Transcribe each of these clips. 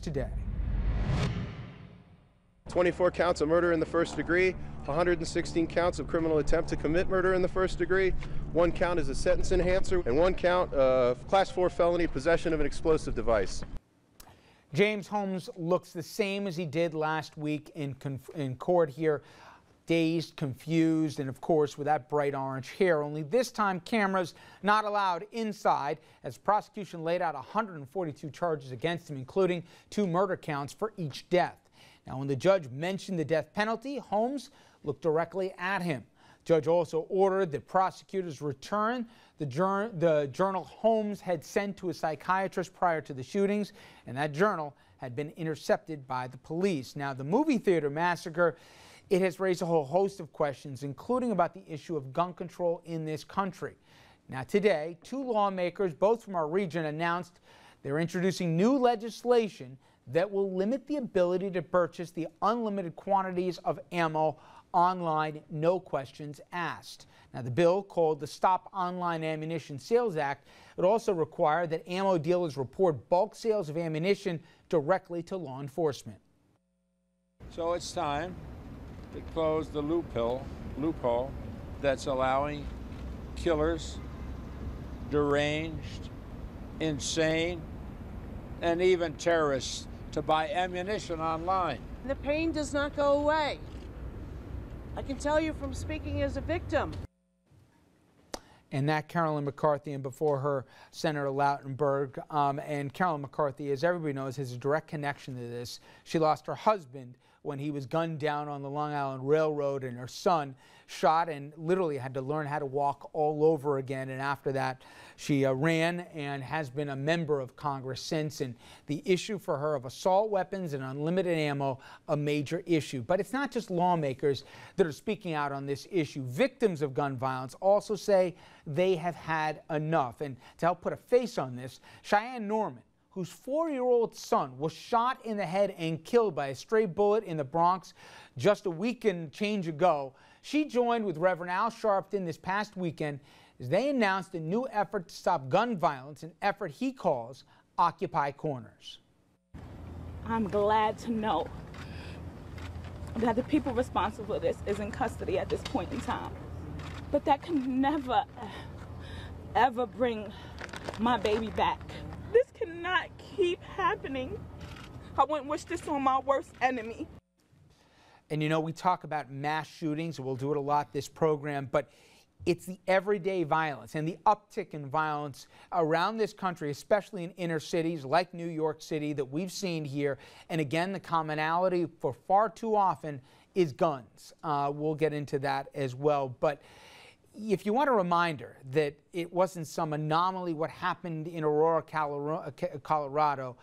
today. 24 counts of murder in the first degree, 116 counts of criminal attempt to commit murder in the first degree, one count is a sentence enhancer, and one count of class 4 felony possession of an explosive device. James Holmes looks the same as he did last week in, in court here. Dazed, confused, and of course with that bright orange hair. Only this time cameras not allowed inside as prosecution laid out 142 charges against him, including two murder counts for each death. Now, when the judge mentioned the death penalty, Holmes looked directly at him. Judge also ordered that prosecutors return the, the journal Holmes had sent to a psychiatrist prior to the shootings, and that journal had been intercepted by the police. Now, the movie theater massacre, it has raised a whole host of questions, including about the issue of gun control in this country. Now, today, two lawmakers, both from our region, announced they're introducing new legislation that will limit the ability to purchase the unlimited quantities of ammo online, no questions asked. Now, the bill, called the Stop Online Ammunition Sales Act, would also require that ammo dealers report bulk sales of ammunition directly to law enforcement. So it's time to close the loophole, loophole that's allowing killers, deranged, insane, and even terrorists to buy ammunition online. The pain does not go away. I can tell you from speaking as a victim. And that Carolyn McCarthy, and before her, Senator Lautenberg. Um, and Carolyn McCarthy, as everybody knows, has a direct connection to this. She lost her husband when he was gunned down on the Long Island Railroad, and her son shot and literally had to learn how to walk all over again. And after that, she uh, ran and has been a member of Congress since. And the issue for her of assault weapons and unlimited ammo, a major issue. But it's not just lawmakers that are speaking out on this issue. Victims of gun violence also say they have had enough. And to help put a face on this, Cheyenne Norman whose four year old son was shot in the head and killed by a stray bullet in the Bronx just a week and change ago. She joined with Reverend Al Sharpton this past weekend as they announced a new effort to stop gun violence, an effort he calls Occupy Corners. I'm glad to know that the people responsible for this is in custody at this point in time. But that can never, ever bring my baby back. Cannot keep happening. I wouldn't wish this on my worst enemy. And you know, we talk about mass shootings, we'll do it a lot this program, but it's the everyday violence and the uptick in violence around this country, especially in inner cities like New York City that we've seen here. And again, the commonality for far too often is guns. Uh, we'll get into that as well. But if you want a reminder that it wasn't some anomaly what happened in Aurora, uh, Colorado,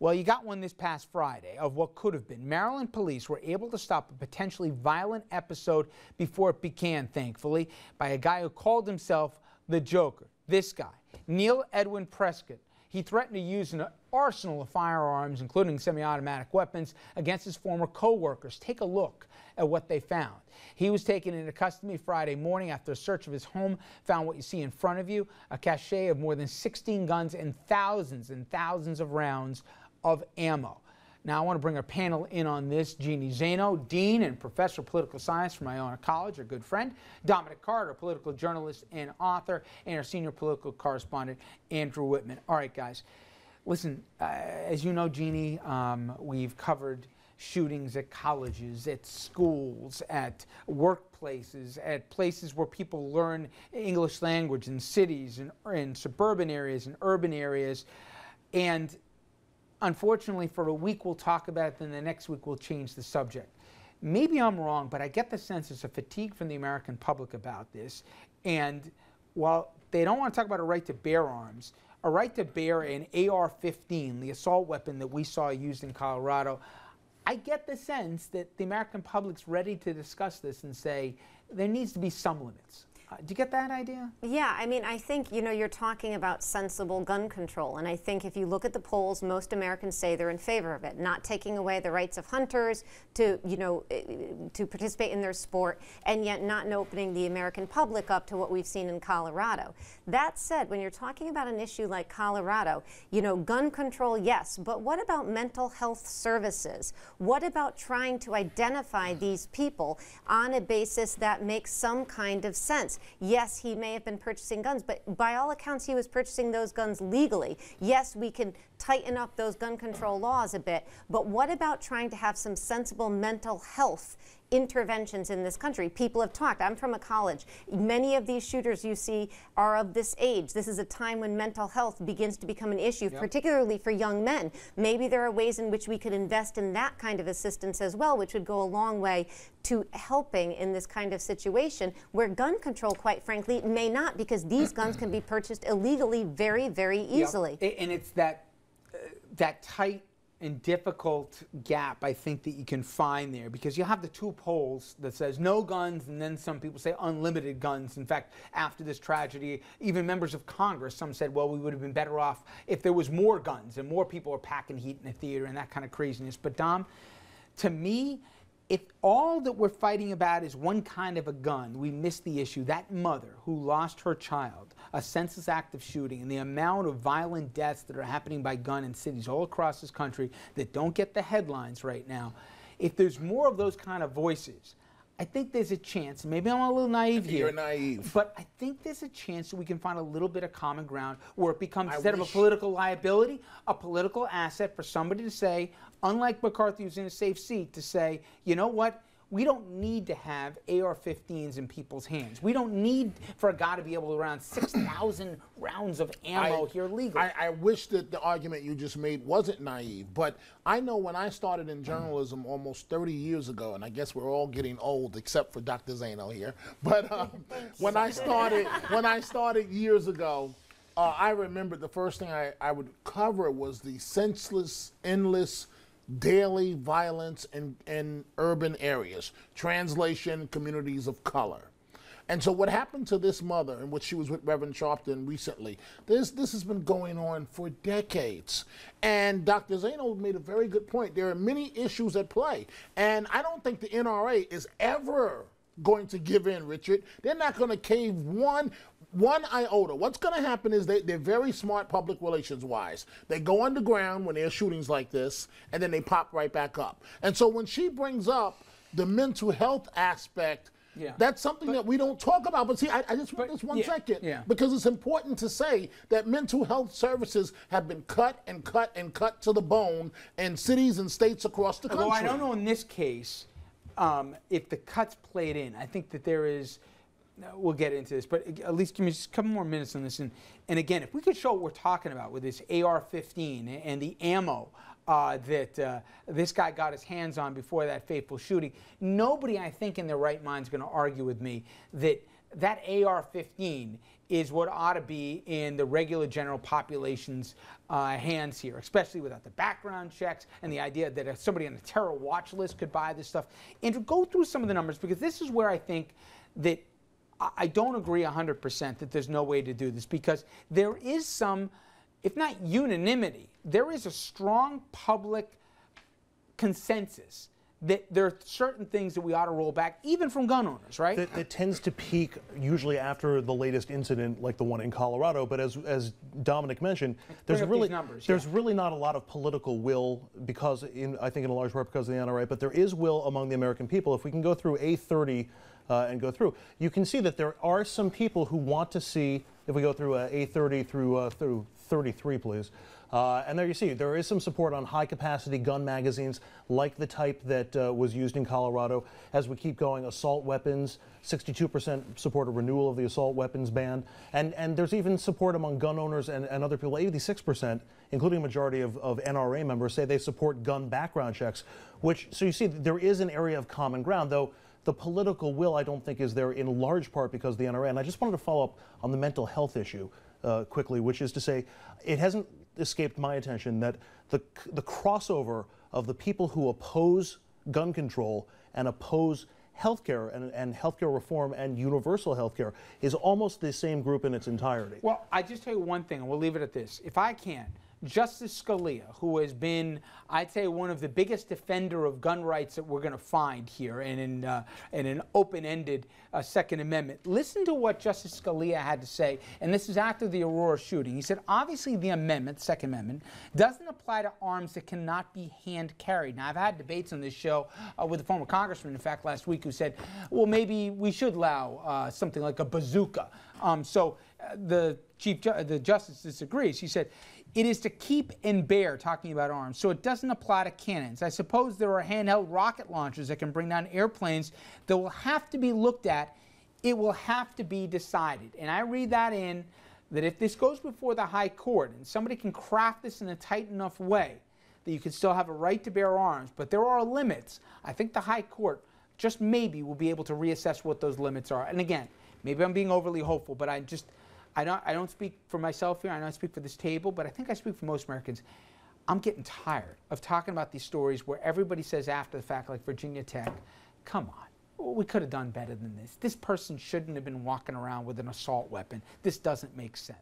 well, you got one this past Friday of what could have been. Maryland police were able to stop a potentially violent episode before it began, thankfully, by a guy who called himself the Joker. This guy, Neil Edwin Prescott. He threatened to use an arsenal of firearms, including semi-automatic weapons, against his former co-workers. Take a look at what they found. He was taken into custody Friday morning after a search of his home found what you see in front of you, a cache of more than 16 guns and thousands and thousands of rounds of ammo. Now, I want to bring our panel in on this. Jeannie Zaino, Dean and Professor of Political Science from Iona College, a good friend. Dominic Carter, political journalist and author, and our senior political correspondent, Andrew Whitman. All right, guys. Listen, uh, as you know, Jeannie, um, we've covered shootings at colleges, at schools, at workplaces, at places where people learn English language in cities and in suburban areas and urban areas. And unfortunately, for a week we'll talk about it, then the next week we'll change the subject. Maybe I'm wrong, but I get the sense there's a fatigue from the American public about this. And while they don't want to talk about a right to bear arms, a right to bear an AR 15, the assault weapon that we saw used in Colorado, I get the sense that the American public's ready to discuss this and say there needs to be some limits. Uh, do you get that idea? Yeah, I mean, I think, you know, you're talking about sensible gun control. And I think if you look at the polls, most Americans say they're in favor of it, not taking away the rights of hunters to, you know, eh, to participate in their sport, and yet not opening the American public up to what we've seen in Colorado. That said, when you're talking about an issue like Colorado, you know, gun control, yes, but what about mental health services? What about trying to identify these people on a basis that makes some kind of sense? Yes, he may have been purchasing guns, but by all accounts, he was purchasing those guns legally. Yes, we can tighten up those gun control laws a bit, but what about trying to have some sensible mental health interventions in this country. People have talked. I'm from a college. Many of these shooters you see are of this age. This is a time when mental health begins to become an issue, yep. particularly for young men. Maybe there are ways in which we could invest in that kind of assistance as well, which would go a long way to helping in this kind of situation where gun control, quite frankly, may not because these guns can be purchased illegally very, very easily. Yep. And it's that, uh, that tight and difficult gap I think that you can find there because you have the two poles that says no guns and then some people say unlimited guns. In fact, after this tragedy, even members of Congress, some said, well, we would have been better off if there was more guns and more people were packing heat in the theater and that kind of craziness. But Dom, to me, if all that we're fighting about is one kind of a gun, we miss the issue. That mother who lost her child, a senseless act of shooting, and the amount of violent deaths that are happening by gun in cities all across this country that don't get the headlines right now, if there's more of those kind of voices, I think there's a chance, maybe I'm a little naive here. You're naive. But I think there's a chance that we can find a little bit of common ground where it becomes, I instead wish. of a political liability, a political asset for somebody to say, unlike McCarthy who's in a safe seat, to say, you know what? We don't need to have AR-15s in people's hands. We don't need for a guy to be able to run 6,000 rounds of ammo I, here legally. I, I, wish that the argument you just made wasn't naive, but I know when I started in journalism almost 30 years ago, and I guess we're all getting old except for Dr. Zaino here, but um, when I started when I started years ago. Uh, I remember the first thing I, I would cover was the senseless, endless daily violence in, in urban areas, translation, communities of color. And so what happened to this mother, and what she was with Reverend Sharpton recently, this, this has been going on for decades. And Dr. Zaino made a very good point. There are many issues at play. And I don't think the NRA is ever going to give in, Richard. They're not going to cave one one iota. What's going to happen is they, they're very smart public relations wise. They go underground when there are shootings like this, and then they pop right back up. And so when she brings up the mental health aspect, yeah. That's something but, that we don't talk about. But see, I, I just want this one yeah, second yeah. because it's important to say that mental health services have been cut and cut and cut to the bone in cities and states across the country. Well, I don't know in this case um, if the cuts played in. I think that there is – we'll get into this, but at least give me just a couple more minutes on this. And, and again, if we could show what we're talking about with this AR-15 and the ammo uh, that uh, this guy got his hands on before that fateful shooting, nobody, I think, in their right mind is going to argue with me that that AR-15 is what ought to be in the regular general population's uh, hands here, especially without the background checks and the idea that somebody on a terror watch list could buy this stuff. And to go through some of the numbers, because this is where I think that I don't agree 100% that there's no way to do this because there is some, if not unanimity, there is a strong public consensus that there are certain things that we ought to roll back, even from gun owners, right? That, that, tends to peak usually after the latest incident, like the one in Colorado. But as as Dominic mentioned, there's really numbers, there's yeah. really not a lot of political will because, in, I think, in a large part because of the NRA. But there is will among the American people. If we can go through A30 uh, and go through. You can see that there are some people who want to see, if we go through uh, A30 through, uh, through 33, please. Uh, and there you see, there is some support on high capacity gun magazines like the type that uh, was used in Colorado. As we keep going, assault weapons, 62% support a renewal of the assault weapons ban. And, and there's even support among gun owners and, and other people, 86%, including a majority of, of NRA members, say they support gun background checks, which, so you see, there is an area of common ground, though the political will, I don't think, is there in large part because of the NRA. And I just wanted to follow up on the mental health issue uh, quickly, which is to say, it hasn't escaped my attention that the, the crossover of the people who oppose gun control and oppose healthcare and, and healthcare reform and universal healthcare is almost the same group in its entirety. Well, I just tell you one thing, and we'll leave it at this. If I can, Justice Scalia, who has been, I'd say, one of the biggest defender of gun rights that we're going to find here, and in, uh, in an open-ended uh, Second Amendment. Listen to what Justice Scalia had to say, and this is after the Aurora shooting. He said, obviously, the amendment, Second Amendment, doesn't apply to arms that cannot be hand carried. Now, I've had debates on this show uh, with a former congressman, in fact, last week, who said, well, maybe we should allow uh, something like a bazooka. Um, so the chief, ju- the justice disagrees. He said, it is to keep and bear, talking about arms, so it doesn't apply to cannons. I suppose there are handheld rocket launchers that can bring down airplanes that will have to be looked at. It will have to be decided. And I read that in that if this goes before the High Court and somebody can craft this in a tight enough way that you can still have a right to bear arms, but there are limits, I think the High Court just maybe will be able to reassess what those limits are. And again, maybe I'm being overly hopeful, but I just. I don't, I don't speak for myself here, I don't speak for this table, but I think I speak for most Americans. I'm getting tired of talking about these stories where everybody says after the fact, like Virginia Tech, come on, we could have done better than this. This person shouldn't have been walking around with an assault weapon. This doesn't make sense.